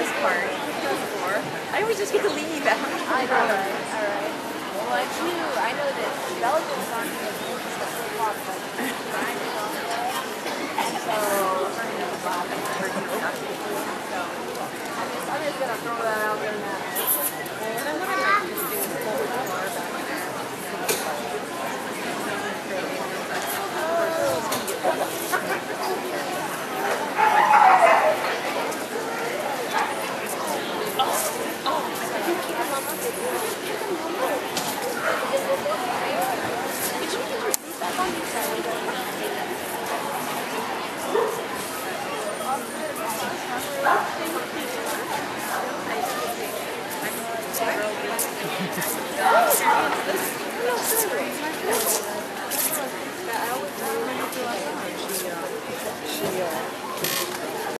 this part. I always just get to leave after. I know. All right. All right. Well, I do. I know that Belgium's on the movies that we watch, like, I'm on And so, I'm going to So, I'm just going to throw that out there now. And then what I might just do is pull the bar back there. Real serious.